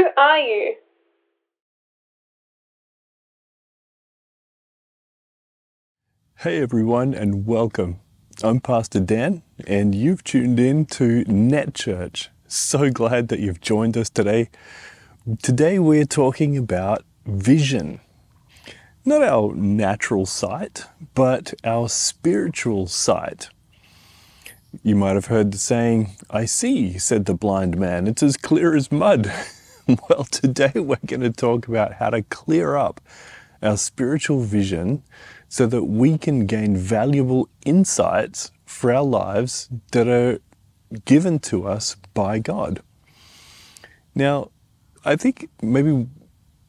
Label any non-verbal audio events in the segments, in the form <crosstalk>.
Who are you? Hey everyone, and welcome. I'm Pastor Dan, and you've tuned in to Net Church. So glad that you've joined us today. Today we're talking about vision. Not our natural sight, but our spiritual sight. You might have heard the saying, I see, said the blind man. It's as clear as mud. <laughs> <laughs> well, today we're going to talk about how to clear up our spiritual vision so that we can gain valuable insights for our lives that are given to us by God. Now, I think maybe,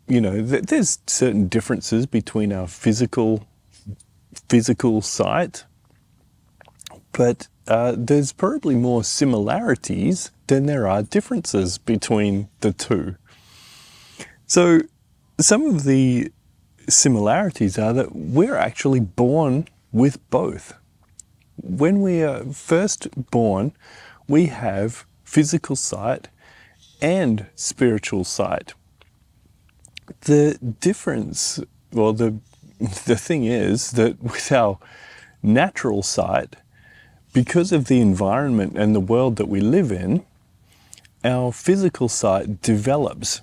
you know, there's certain differences between our physical physical sight, but uh, there's probably more similarities than there are differences between the two. So, some of the similarities are that we're actually born with both. When we are first born, we have physical sight and spiritual sight. The difference, well, the, <laughs> the thing is that with our natural sight, because of the environment and the world that we live in, our physical sight develops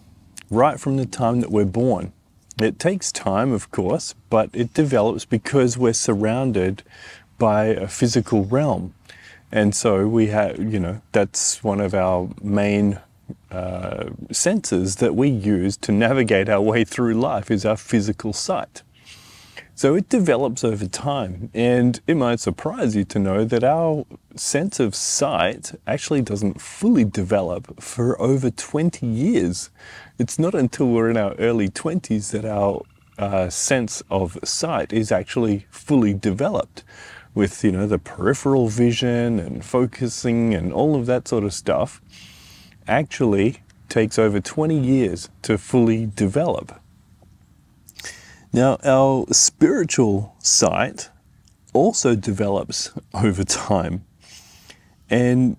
right from the time that we're born. It takes time, of course, but it develops because we're surrounded by a physical realm. And so we have, you know, that's one of our main uh, senses that we use to navigate our way through life is our physical sight. So it develops over time, and it might surprise you to know that our sense of sight actually doesn't fully develop for over 20 years. It's not until we're in our early 20s that our uh, sense of sight is actually fully developed with you know the peripheral vision and focusing and all of that sort of stuff actually takes over 20 years to fully develop now, our spiritual sight also develops over time. And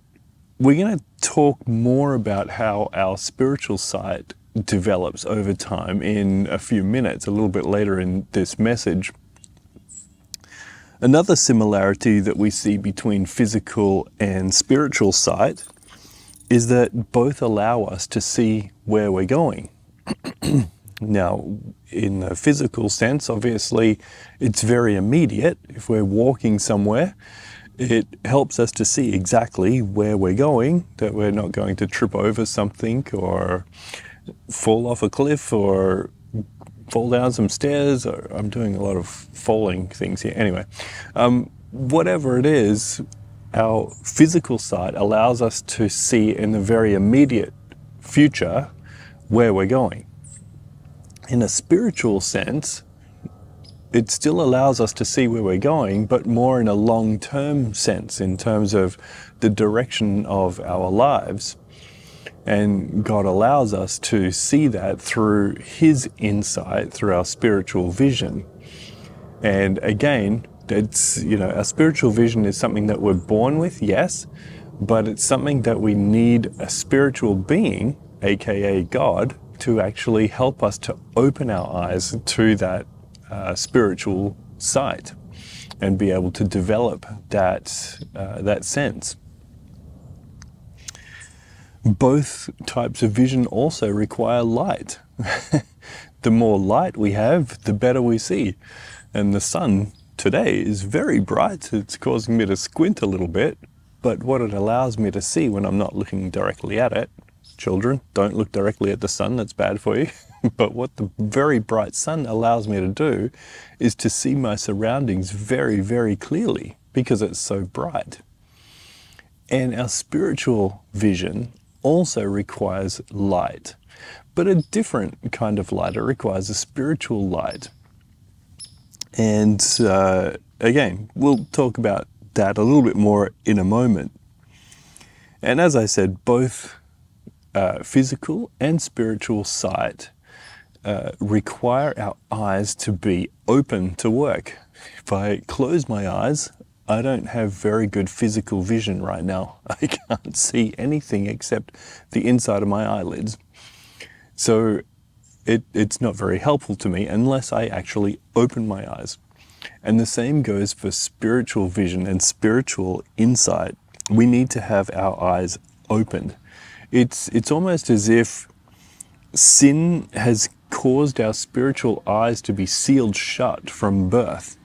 we're going to talk more about how our spiritual sight develops over time in a few minutes, a little bit later in this message. Another similarity that we see between physical and spiritual sight is that both allow us to see where we're going. <clears throat> Now, in a physical sense, obviously, it's very immediate. If we're walking somewhere, it helps us to see exactly where we're going, that we're not going to trip over something or fall off a cliff or fall down some stairs. I'm doing a lot of falling things here. Anyway, um, whatever it is, our physical sight allows us to see in the very immediate future where we're going in a spiritual sense, it still allows us to see where we're going, but more in a long term sense in terms of the direction of our lives. And God allows us to see that through His insight, through our spiritual vision. And again, it's, you know, our spiritual vision is something that we're born with, yes, but it's something that we need a spiritual being, aka God, to actually help us to open our eyes to that uh, spiritual sight and be able to develop that, uh, that sense. Both types of vision also require light. <laughs> the more light we have, the better we see. And the sun today is very bright. It's causing me to squint a little bit, but what it allows me to see when I'm not looking directly at it children, don't look directly at the sun, that's bad for you. <laughs> but what the very bright sun allows me to do is to see my surroundings very, very clearly because it's so bright. And our spiritual vision also requires light, but a different kind of light. It requires a spiritual light. And uh, again, we'll talk about that a little bit more in a moment. And as I said, both uh, physical and spiritual sight uh, require our eyes to be open to work. If I close my eyes, I don't have very good physical vision right now. <laughs> I can't see anything except the inside of my eyelids. So it, it's not very helpful to me unless I actually open my eyes. And the same goes for spiritual vision and spiritual insight. We need to have our eyes opened. It's, it's almost as if sin has caused our spiritual eyes to be sealed shut from birth.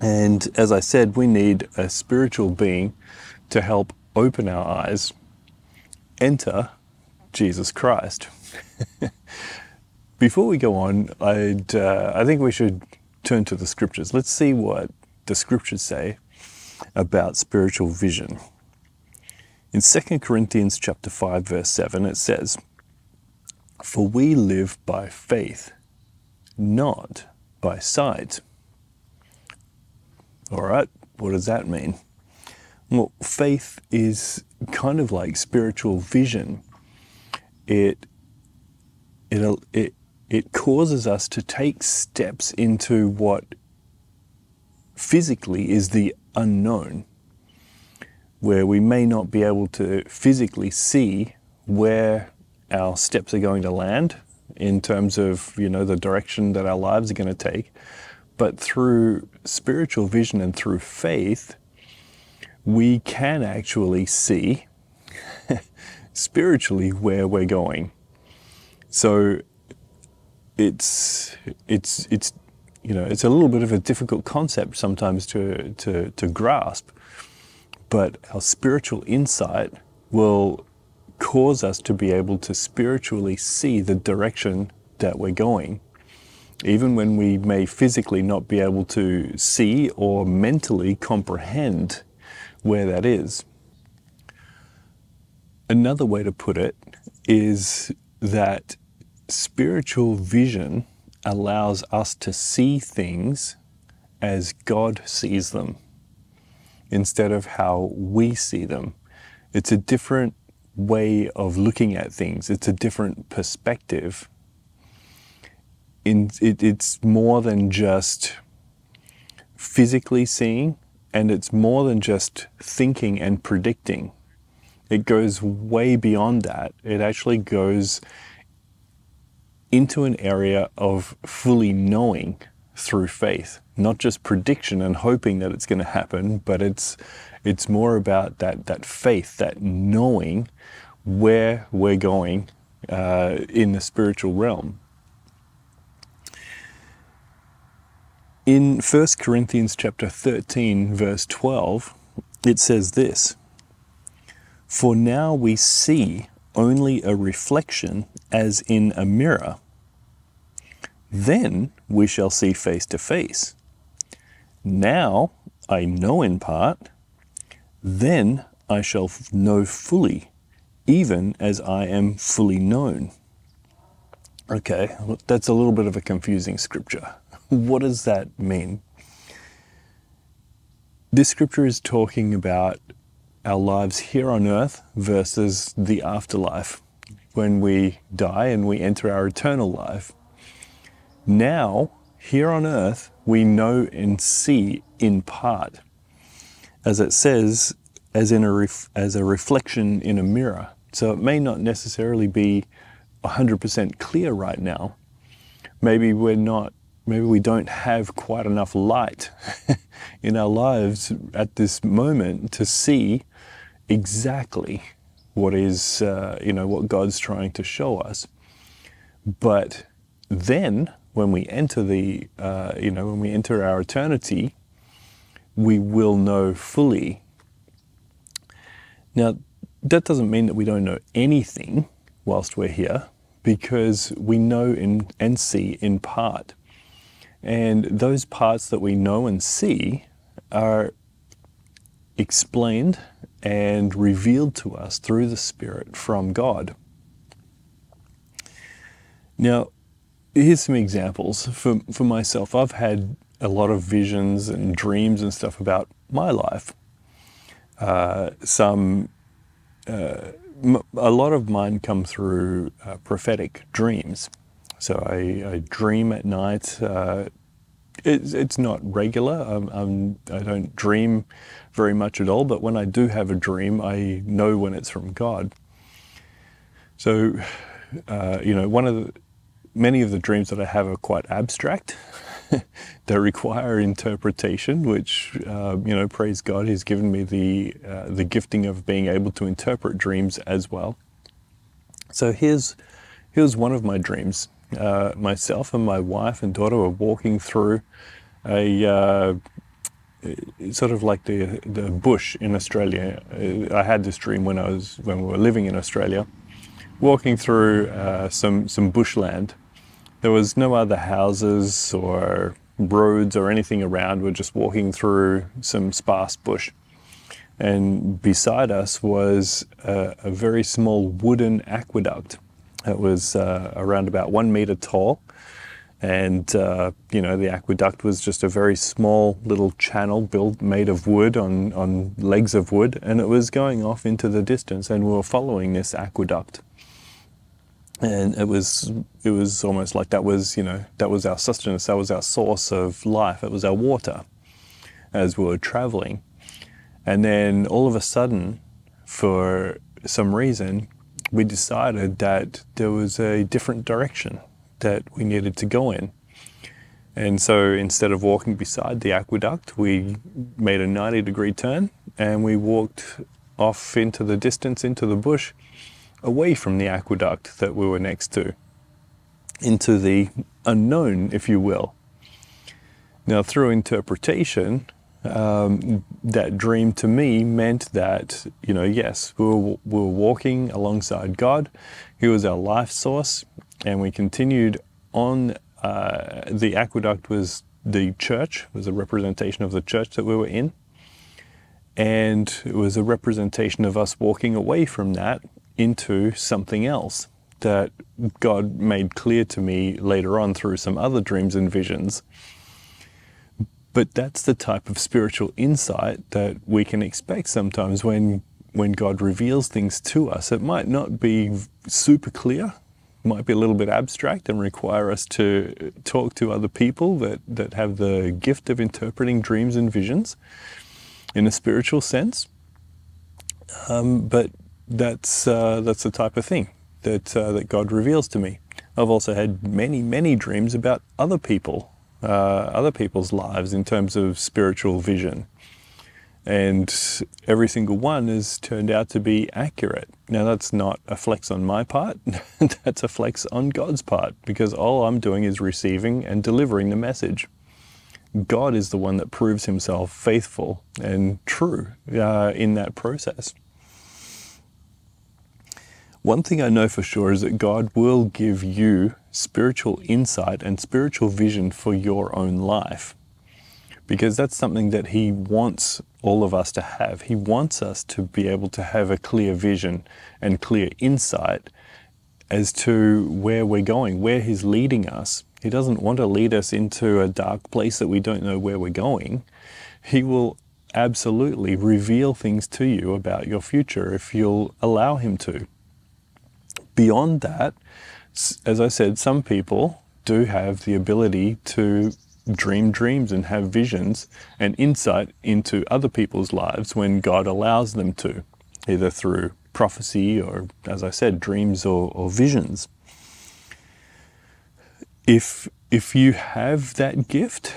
And as I said, we need a spiritual being to help open our eyes. Enter Jesus Christ. <laughs> Before we go on, I'd, uh, I think we should turn to the scriptures. Let's see what the scriptures say about spiritual vision. In 2 Corinthians chapter 5 verse 7 it says, "For we live by faith, not by sight." All right, what does that mean? Well, faith is kind of like spiritual vision. It it it it causes us to take steps into what physically is the unknown, where we may not be able to physically see where our steps are going to land in terms of you know the direction that our lives are going to take. But through spiritual vision and through faith we can actually see <laughs> spiritually where we're going. So it's it's it's you know it's a little bit of a difficult concept sometimes to to, to grasp but our spiritual insight will cause us to be able to spiritually see the direction that we're going even when we may physically not be able to see or mentally comprehend where that is. Another way to put it is that spiritual vision allows us to see things as God sees them instead of how we see them. It's a different way of looking at things, it's a different perspective. In, it, it's more than just physically seeing, and it's more than just thinking and predicting. It goes way beyond that. It actually goes into an area of fully knowing through faith, not just prediction and hoping that it's going to happen, but it's it's more about that that faith, that knowing where we're going uh, in the spiritual realm. In 1 Corinthians chapter 13 verse 12 it says this For now we see only a reflection as in a mirror. Then we shall see face to face. Now I know in part, then I shall know fully, even as I am fully known. Okay, that's a little bit of a confusing scripture. <laughs> What does that mean? This scripture is talking about our lives here on earth versus the afterlife when we die and we enter our eternal life. Now, here on earth, we know and see in part. As it says, as, in a as a reflection in a mirror. So it may not necessarily be 100% clear right now. Maybe we're not, maybe we don't have quite enough light <laughs> in our lives at this moment to see exactly what is, uh, you know, what God's trying to show us. But then, when we enter the, uh, you know, when we enter our eternity, we will know fully. Now, that doesn't mean that we don't know anything whilst we're here, because we know in, and see in part. And those parts that we know and see are explained and revealed to us through the Spirit from God. Now, here's some examples. For, for myself, I've had a lot of visions and dreams and stuff about my life. Uh, some, uh, m- a lot of mine come through uh, prophetic dreams. So I, I, dream at night. Uh, it's, it's not regular. I'm, I'm, I do not dream very much at all, but when I do have a dream, I know when it's from God. So uh, you know, one of the many of the dreams that I have are quite abstract. <laughs> they require interpretation, which uh, you know, praise God, He's given me the uh, the gifting of being able to interpret dreams as well. So here's here's one of my dreams. Uh, myself and my wife and daughter were walking through a uh, sort of like the the bush in Australia. Uh, I had this dream when I was when we were living in Australia, walking through uh, some some bushland. There was no other houses or roads or anything around. We're just walking through some sparse bush, and beside us was a, a very small wooden aqueduct. It was uh, around about one meter tall and uh, you know the aqueduct was just a very small little channel built made of wood on, on legs of wood and it was going off into the distance and we were following this aqueduct and it was it was almost like that was you know that was our sustenance that was our source of life it was our water as we were traveling and then all of a sudden for some reason we decided that there was a different direction that we needed to go in. And so instead of walking beside the aqueduct, we made a 90 degree turn and we walked off into the distance, into the bush, away from the aqueduct that we were next to, into the unknown, if you will. Now, through interpretation, um, that dream to me meant that, you know, yes, we were, we were walking alongside God. He was our life source and we continued on. Uh, the aqueduct was the church, was a representation of the church that we were in, and it was a representation of us walking away from that into something else that God made clear to me later on through some other dreams and visions. But that's the type of spiritual insight that we can expect sometimes when when God reveals things to us. It might not be super clear might be a little bit abstract and require us to talk to other people that, that have the gift of interpreting dreams and visions in a spiritual sense. Um, but that's, uh, that's the type of thing that, uh, that God reveals to me. I've also had many, many dreams about other people, uh, other people's lives in terms of spiritual vision and every single one has turned out to be accurate. Now, that's not a flex on my part, <laughs> that's a flex on God's part, because all I'm doing is receiving and delivering the message. God is the one that proves himself faithful and true uh, in that process. One thing I know for sure is that God will give you spiritual insight and spiritual vision for your own life because that's something that He wants all of us to have. He wants us to be able to have a clear vision and clear insight as to where we're going, where He's leading us. He doesn't want to lead us into a dark place that we don't know where we're going. He will absolutely reveal things to you about your future if you'll allow Him to. Beyond that, as I said, some people do have the ability to dream dreams and have visions and insight into other people's lives when God allows them to, either through prophecy or, as I said, dreams or, or visions. If, if you have that gift,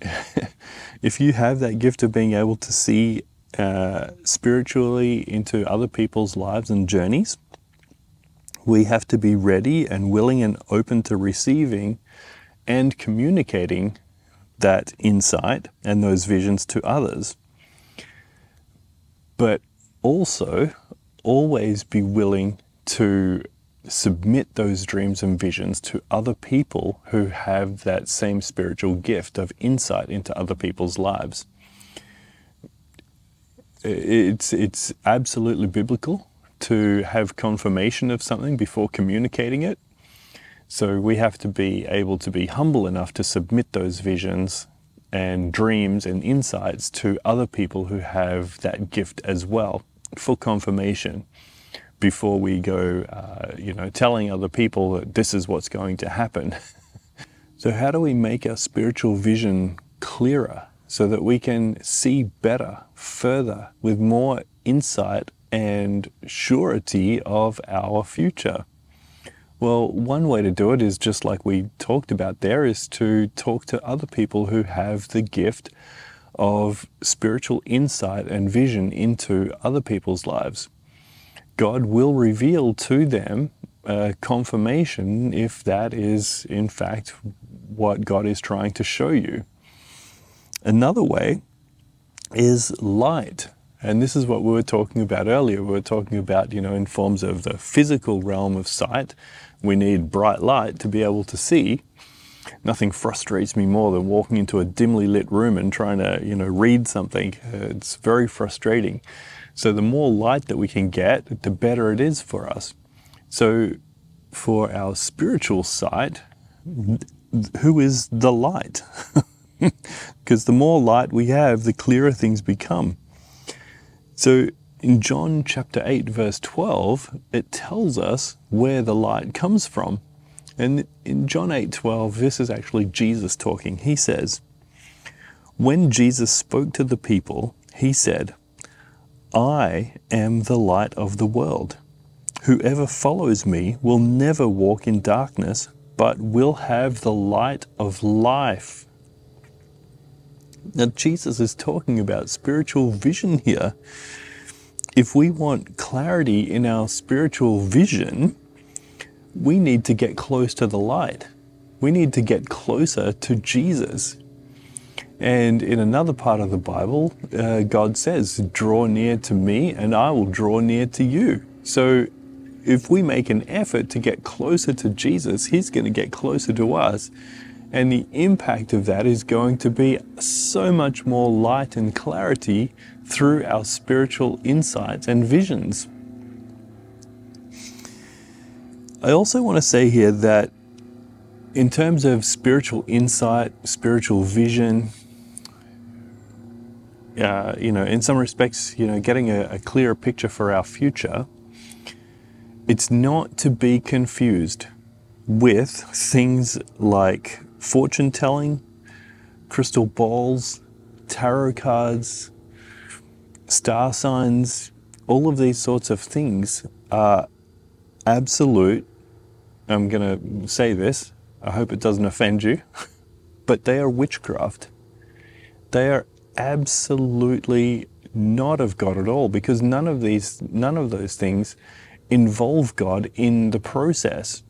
<laughs> if you have that gift of being able to see uh, spiritually into other people's lives and journeys, we have to be ready and willing and open to receiving and communicating that insight and those visions to others. But also, always be willing to submit those dreams and visions to other people who have that same spiritual gift of insight into other people's lives. It's, it's absolutely biblical to have confirmation of something before communicating it. So we have to be able to be humble enough to submit those visions and dreams and insights to other people who have that gift as well for confirmation before we go, uh, you know, telling other people that this is what's going to happen. <laughs> so how do we make our spiritual vision clearer so that we can see better, further, with more insight and surety of our future? Well, one way to do it is just like we talked about there, is to talk to other people who have the gift of spiritual insight and vision into other people's lives. God will reveal to them a confirmation if that is, in fact, what God is trying to show you. Another way is light. And this is what we were talking about earlier. We were talking about, you know, in forms of the physical realm of sight, we need bright light to be able to see. Nothing frustrates me more than walking into a dimly lit room and trying to, you know, read something. It's very frustrating. So the more light that we can get, the better it is for us. So for our spiritual sight, who is the light? <laughs> Because the more light we have, the clearer things become. So in John chapter 8, verse 12, it tells us where the light comes from. And in John 8 12, this is actually Jesus talking. He says, When Jesus spoke to the people, he said, I am the light of the world. Whoever follows me will never walk in darkness, but will have the light of life. Now, Jesus is talking about spiritual vision here if we want clarity in our spiritual vision, we need to get close to the light. We need to get closer to Jesus. And in another part of the Bible, uh, God says, Draw near to me, and I will draw near to you. So if we make an effort to get closer to Jesus, He's going to get closer to us. And the impact of that is going to be so much more light and clarity through our spiritual insights and visions. I also want to say here that in terms of spiritual insight, spiritual vision, uh, you know, in some respects, you know, getting a, a clearer picture for our future, it's not to be confused with things like fortune telling, crystal balls, tarot cards, star signs, all of these sorts of things are absolute. I'm going to say this, I hope it doesn't offend you, <laughs> but they are witchcraft. They are absolutely not of God at all because none of these none of those things involve God in the process.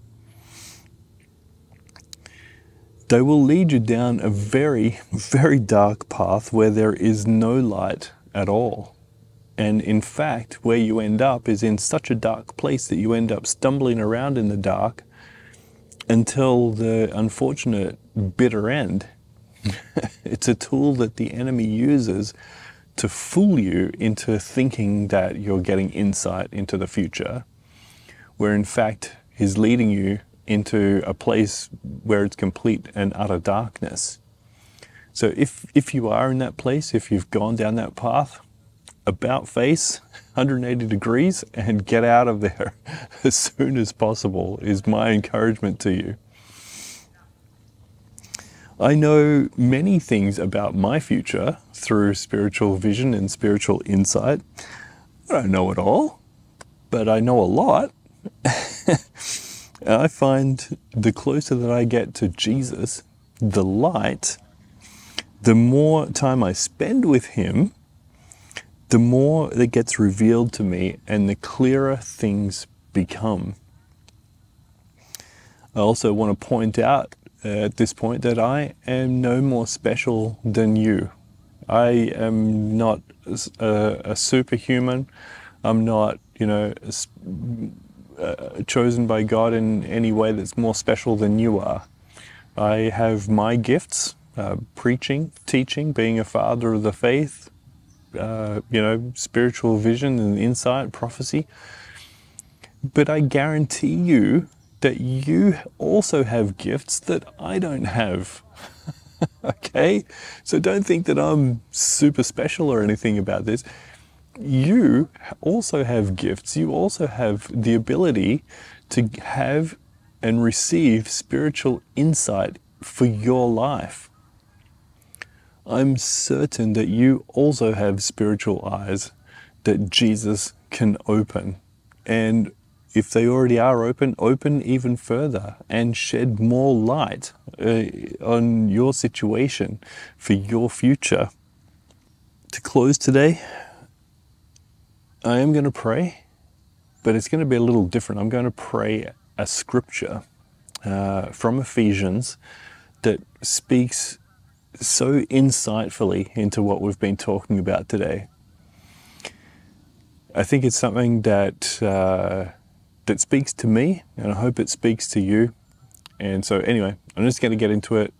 They will lead you down a very, very dark path where there is no light at all. And in fact, where you end up is in such a dark place that you end up stumbling around in the dark until the unfortunate bitter end. <laughs> it's a tool that the enemy uses to fool you into thinking that you're getting insight into the future, where in fact he's leading you into a place where it's complete and utter darkness. So if, if you are in that place, if you've gone down that path, about face <laughs> 180 degrees and get out of there <laughs> as soon as possible is my encouragement to you. I know many things about my future through spiritual vision and spiritual insight. I don't know it all, but I know a lot. <laughs> I find the closer that I get to Jesus, the light, the more time I spend with Him, the more that gets revealed to me and the clearer things become. I also want to point out at this point that I am no more special than you. I am not a, a superhuman. I'm not, you know, uh, chosen by God in any way that's more special than you are. I have my gifts, uh, preaching, teaching, being a father of the faith, uh, you know, spiritual vision and insight, prophecy. But I guarantee you that you also have gifts that I don't have. <laughs> okay? So don't think that I'm super special or anything about this. You also have gifts. You also have the ability to have and receive spiritual insight for your life. I'm certain that you also have spiritual eyes that Jesus can open. And if they already are open, open even further and shed more light uh, on your situation for your future. To close today, I am going to pray, but it's going to be a little different. I'm going to pray a scripture uh, from Ephesians that speaks so insightfully into what we've been talking about today. I think it's something that uh, that speaks to me, and I hope it speaks to you. And so, anyway, I'm just going to get into it.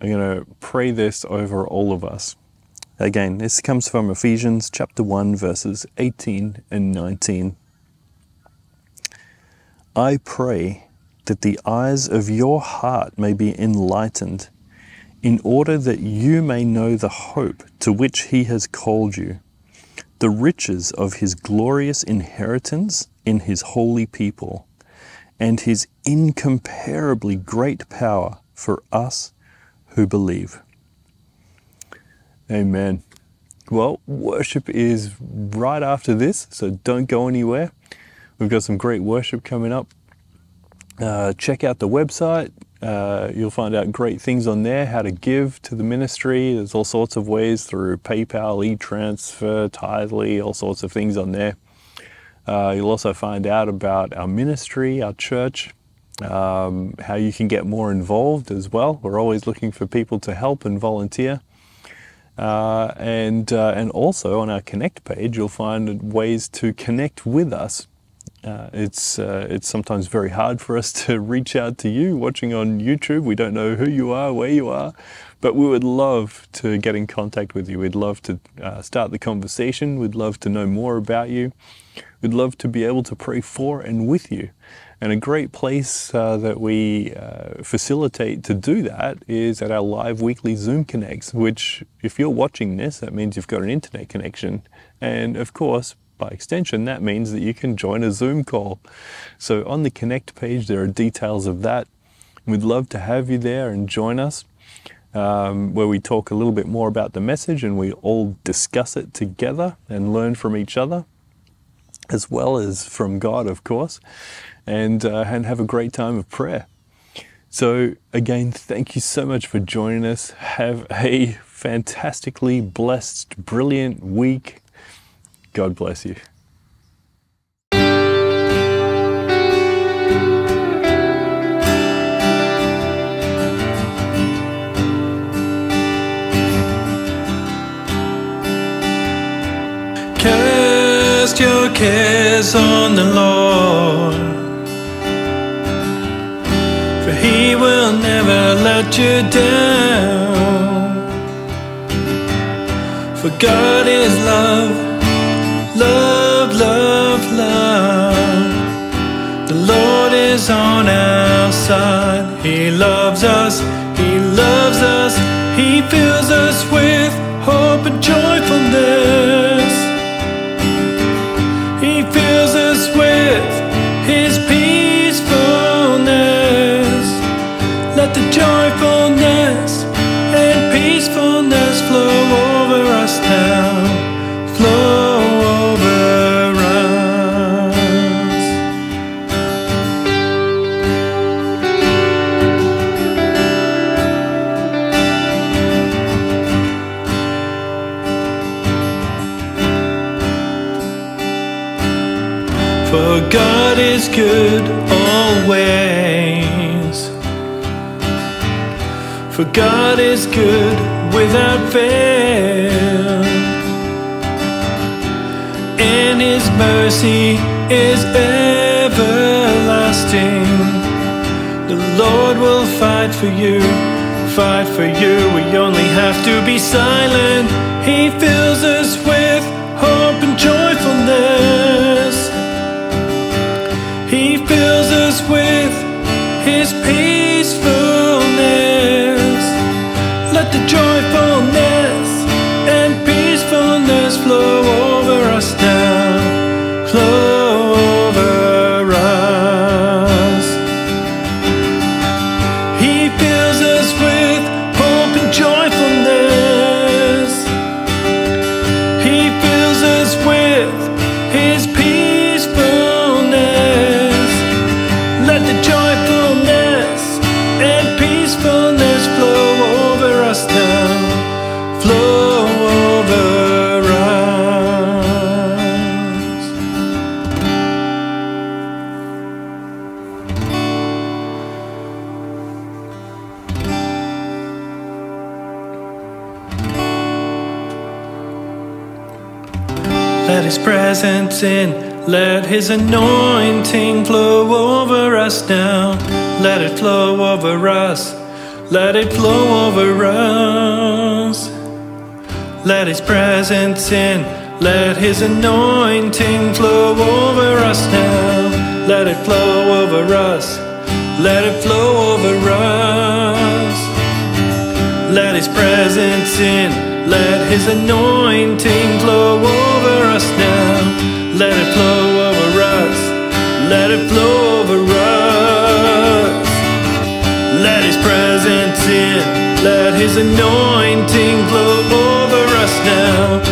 I'm going to pray this over all of us. Again, this comes from Ephesians chapter 1, verses 18 and 19. I pray that the eyes of your heart may be enlightened, in order that you may know the hope to which he has called you, the riches of his glorious inheritance in his holy people, and his incomparably great power for us who believe. Amen. Well, worship is right after this, so don't go anywhere. We've got some great worship coming up. Uh, check out the website. Uh, you'll find out great things on there, how to give to the ministry. There's all sorts of ways through PayPal, e-transfer, Tithely, all sorts of things on there. Uh, you'll also find out about our ministry, our church, um, how you can get more involved as well. We're always looking for people to help and volunteer. Uh, and, uh, and also on our Connect page, you'll find ways to connect with us. Uh, it's, uh, it's sometimes very hard for us <laughs> to reach out to you watching on YouTube. We don't know who you are, where you are, but we would love to get in contact with you. We'd love to uh, start the conversation. We'd love to know more about you. We'd love to be able to pray for and with you. And a great place uh, that we uh, facilitate to do that is at our live weekly Zoom Connects, which, if you're watching this, that means you've got an internet connection. And of course, by extension, that means that you can join a Zoom call. So on the Connect page, there are details of that. We'd love to have you there and join us. Um, where we talk a little bit more about the message and we all discuss it together and learn from each other as well as from God, of course, and, uh, and have a great time of prayer. So, again, thank you so much for joining us. Have a fantastically blessed, brilliant week. God bless you. Cast your cares on the Lord, He will never let you down. For God is love, love, love, love. The Lord is on our side. He loves us, He loves us. He fills us with hope and joyfulness. Flow over us now. Flow over us. For God is good always. For God is good without fail. And His mercy is everlasting. The Lord will fight for you, fight for you. We only have to be silent. He fills us steps in. Let his anointing flow over us now. Let it flow over us. Let it flow over us. Let his presence in. Let his anointing flow over us now. Let it flow over us. Let it flow over us. Let his presence in. Let his anointing flow over us now. Let it flow over us. Let it flow over us. Let His presence in. Let His anointing flow over us now.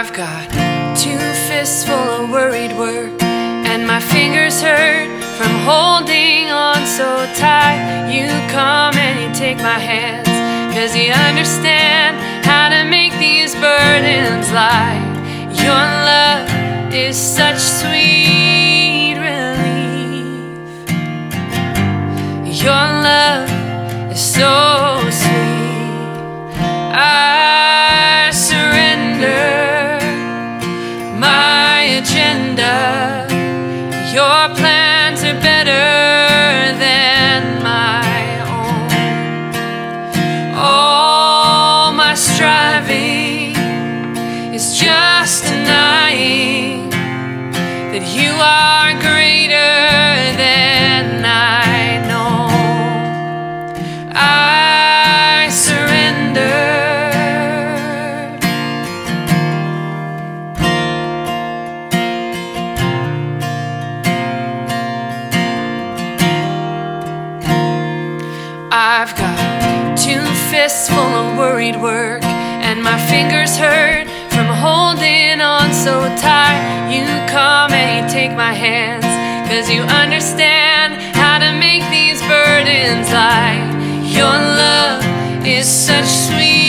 I've got two fists full of worried work, and my fingers hurt from holding on so tight. You come and you take my hands, cause you understand how to make these burdens light. Your love is such sweet relief. Your love is so agenda. So tight. You come and you take my hands, cause you understand how to make these burdens light. Your love is such sweet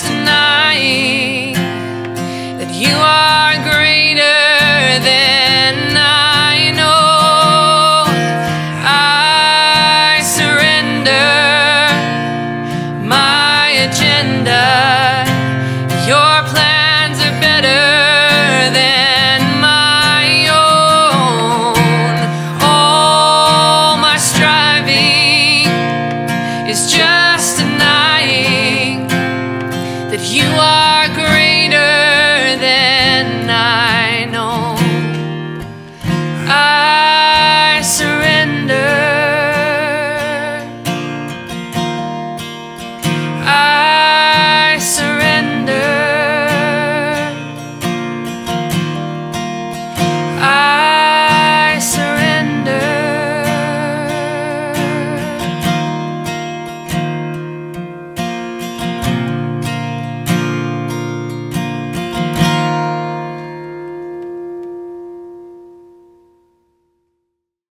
tonight that you are